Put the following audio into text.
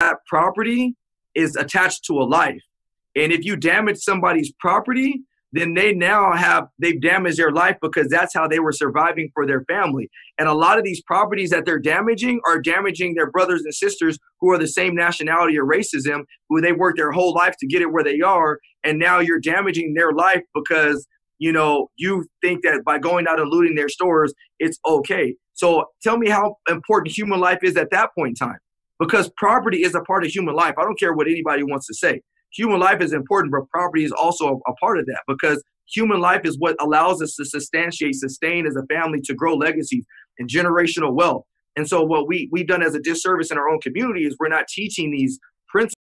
that property is attached to a life. And if you damage somebody's property, then they now have they've damaged their life because that's how they were surviving for their family. And a lot of these properties that they're damaging are damaging their brothers and sisters who are the same nationality or racism, who they worked their whole life to get it where they are, and now you're damaging their life because you know you think that by going out and looting their stores it's okay. So tell me how important human life is at that point in time. Because property is a part of human life. I don't care what anybody wants to say human life is important, but property is also a, a, part of that because human life is what allows us to substantiate, sustain as a family, to grow legacies and generational wealth. And so, what we we've done as a disservice in our own community is we're not teaching these principles